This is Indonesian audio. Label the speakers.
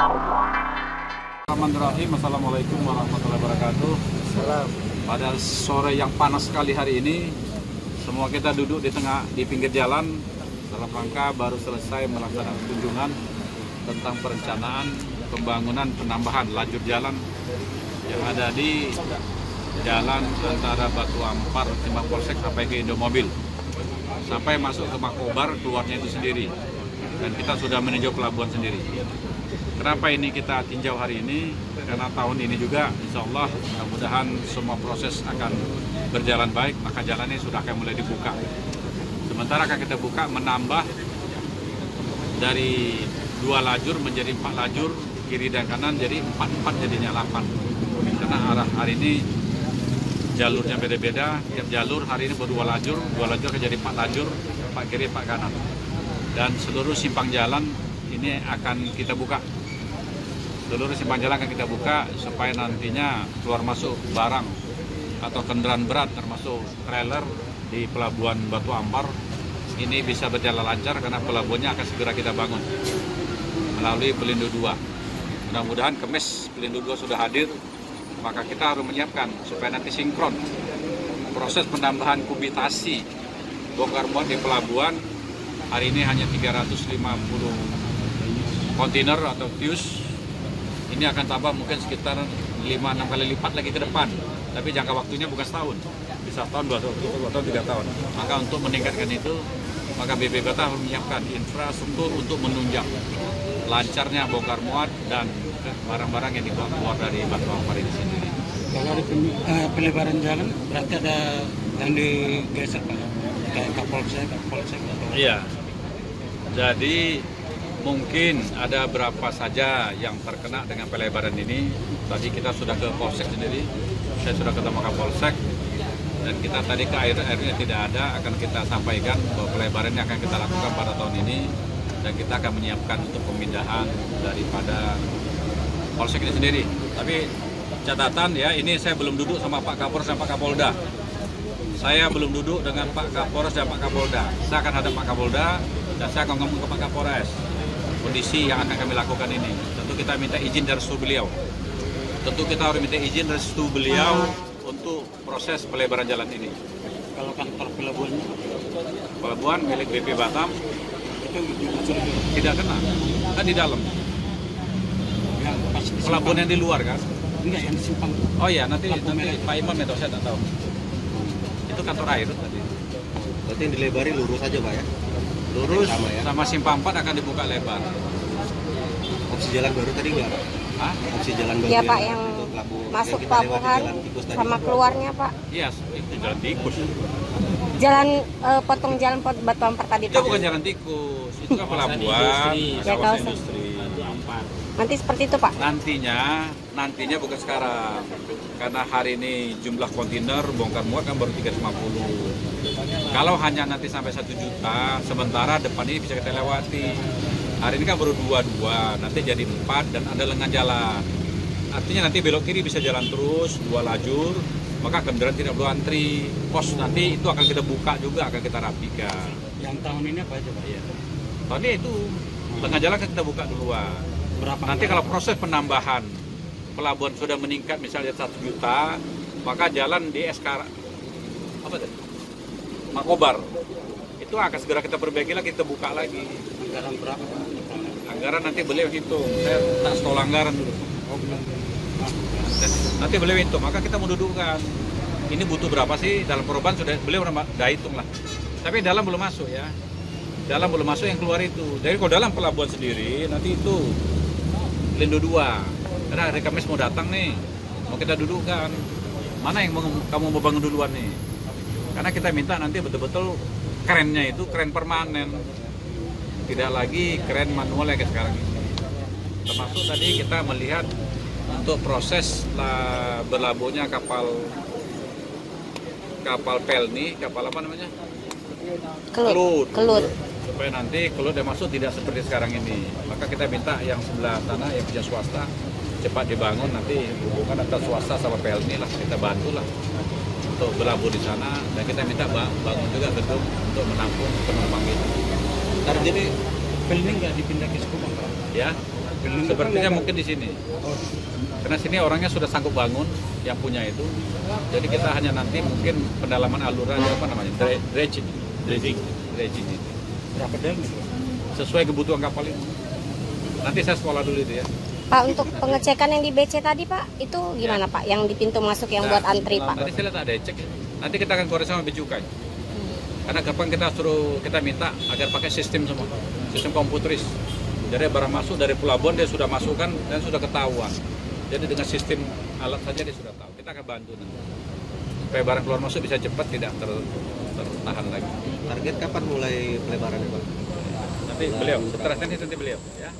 Speaker 1: Bismillahirrahmanirrahim. Assalamualaikum warahmatullahi wabarakatuh.
Speaker 2: Salam.
Speaker 1: Pada sore yang panas sekali hari ini, semua kita duduk di tengah di pinggir jalan dalam rangka baru selesai melaksanakan kunjungan tentang perencanaan pembangunan penambahan lajur jalan yang ada di jalan antara Batu Ampar, Timbang Polsek sampai ke Indomobil sampai masuk ke Makobar keluarnya itu sendiri dan kita sudah meninjau pelabuhan sendiri. Kenapa ini kita tinjau hari ini? Karena tahun ini juga insya Allah mudah-mudahan semua proses akan berjalan baik, maka jalannya sudah akan mulai dibuka. Sementara akan kita buka menambah dari dua lajur menjadi empat lajur, kiri dan kanan jadi empat-empat jadinya delapan. Karena arah hari ini jalurnya beda-beda, tiap jalur hari ini berdua lajur, dua lajur akan jadi empat lajur, empat kiri, empat kanan. Dan seluruh simpang jalan ini akan kita buka seluruh simpang jalan akan kita buka supaya nantinya keluar masuk barang atau kendaraan berat termasuk trailer di pelabuhan Batu Ampar. Ini bisa berjalan lancar karena pelabuhannya akan segera kita bangun melalui Pelindo 2. Mudah-mudahan kemes Pelindo 2 sudah hadir, maka kita harus menyiapkan supaya nanti sinkron proses penambahan kubitasi bongkar muat di pelabuhan. Hari ini hanya 350 kontainer atau tius ini akan tambah mungkin sekitar 5-6 kali lipat lagi ke depan. Tapi jangka waktunya bukan setahun, bisa tahun, dua tahun, dua tahun, tiga tahun. Maka untuk meningkatkan itu, maka BPBT harus menyiapkan infrastruktur untuk menunjang lancarnya bongkar muat dan barang-barang yang dibawa keluar dari Batu Ampar ini sendiri.
Speaker 2: Kalau di uh, pelebaran jalan berarti ada yang digeser Pak? Kayak Kapolsek, Kapolsek atau...
Speaker 1: Iya. Jadi mungkin ada berapa saja yang terkena dengan pelebaran ini. Tadi kita sudah ke Polsek sendiri, saya sudah ketemu Kapolsek, dan kita tadi ke air airnya tidak ada, akan kita sampaikan bahwa pelebaran yang akan kita lakukan pada tahun ini, dan kita akan menyiapkan untuk pemindahan daripada Polsek ini sendiri. Tapi catatan ya, ini saya belum duduk sama Pak Kapolres dan Pak Kapolda. Saya belum duduk dengan Pak Kapolres dan Pak Kapolda. Saya akan hadap Pak Kapolda dan saya akan ngomong ke Pak Kapolres kondisi yang akan kami lakukan ini. Tentu kita minta izin dari restu beliau. Tentu kita harus minta izin restu beliau untuk proses pelebaran jalan ini.
Speaker 2: Kalau kantor pelabuhannya?
Speaker 1: Pelabuhan milik BP Batam itu tidak kena, kan di dalam.
Speaker 2: Di
Speaker 1: Pelabuhan yang di luar kan?
Speaker 2: Enggak, yang di simpang.
Speaker 1: Oh iya, nanti,
Speaker 2: Lampu
Speaker 1: nanti. Pak Imam itu saya tak tahu. Itu kantor air tadi.
Speaker 3: Berarti yang dilebari lurus aja Pak ya?
Speaker 1: Lurus
Speaker 3: Sama ya?
Speaker 1: sama simpang 4 akan dibuka lebar.
Speaker 3: Opsi jalan baru tadi enggak?
Speaker 1: Hah?
Speaker 3: Opsi jalan baru
Speaker 4: Iya Pak, yang
Speaker 3: pelabuhan
Speaker 4: masuk
Speaker 3: yang
Speaker 4: pelabuhan
Speaker 3: tikus tadi.
Speaker 4: sama keluarnya Pak.
Speaker 1: Iya, itu jalan tikus.
Speaker 4: Jalan eh, potong jalan pot Batu Ampar tadi
Speaker 1: Itu
Speaker 4: Pak.
Speaker 1: bukan jalan tikus, itu kan pelabuhan,
Speaker 4: Ya,
Speaker 1: kawasan
Speaker 4: kawasan.
Speaker 1: industri.
Speaker 4: Nanti seperti itu Pak.
Speaker 1: Nantinya, nantinya bukan sekarang. Karena hari ini jumlah kontainer bongkar muat kan baru 350. Kalau hanya nanti sampai 1 juta, sementara depan ini bisa kita lewati. Hari ini kan baru dua-dua, nanti jadi empat dan ada lengan jalan. Artinya nanti belok kiri bisa jalan terus, dua lajur, maka kendaraan tidak perlu antri. Pos nanti itu akan kita buka juga, akan kita rapikan.
Speaker 2: Yang tahun ini apa aja Pak?
Speaker 1: Iya. Tadi itu tengah jalan kan kita buka duluan.
Speaker 2: Berapa?
Speaker 1: Nanti kalau proses penambahan pelabuhan sudah meningkat misalnya satu juta, maka jalan di SK apa tadi? Makobar itu akan segera kita perbaiki lagi, kita buka lagi.
Speaker 2: anggaran berapa?
Speaker 1: Anggaran nanti beliau hitung, saya tak sekolah anggaran dulu. Nanti beliau hitung, maka kita mendudukkan ini butuh berapa sih dalam perubahan sudah beliau udah udah hitung lah. Tapi dalam belum masuk ya. Dalam belum masuk yang keluar itu. Jadi kalau dalam pelabuhan sendiri nanti itu Lindo 2. Karena hari Kamis mau datang nih. Mau kita dudukkan. Mana yang mau, kamu mau bangun duluan nih? Karena kita minta nanti betul-betul kerennya itu keren permanen. Tidak lagi keren manual yang kayak sekarang ini. Termasuk tadi kita melihat untuk proses berlabuhnya kapal kapal pelni, kapal apa namanya?
Speaker 4: Kelut.
Speaker 1: Kelut. Supaya nanti kelut dia masuk tidak seperti sekarang ini. Maka kita minta yang sebelah sana yang punya swasta cepat dibangun nanti hubungan antara swasta sama pelni lah kita bantu lah untuk berlabuh di sana dan kita minta ba- bangun juga gedung untuk menampung penumpang itu
Speaker 2: Ntar jadi ini nggak dipindah ke Sekupang Pak?
Speaker 1: ya
Speaker 2: Building depan
Speaker 1: Sepertinya mungkin di sini.
Speaker 2: Oh,
Speaker 1: Karena sini orangnya sudah sanggup bangun yang punya itu. Jadi kita hanya nanti mungkin pendalaman aluran apa namanya dre- dredging, dredging, dredging itu.
Speaker 2: berapa dalam itu?
Speaker 1: Sesuai kebutuhan kapal itu. Nanti saya sekolah dulu itu ya.
Speaker 4: Pak untuk pengecekan yang di BC tadi Pak itu gimana Pak? Yang di pintu masuk yang
Speaker 1: Nah,
Speaker 4: buat antri Pak?
Speaker 1: Tadi saya lihat ada cek. Nanti kita akan koordinasi sama Becukai. Karena kapan kita suruh kita minta agar pakai sistem semua, sistem komputeris. Jadi barang masuk dari pelabuhan dia sudah masukkan dan sudah ketahuan. Jadi dengan sistem alat saja dia sudah tahu. Kita akan bantu nanti. Supaya barang keluar masuk bisa cepat tidak ter- tertahan lagi.
Speaker 3: Target kapan mulai pelebarannya Pak?
Speaker 1: Nanti beliau, setelah ini nanti beliau ya.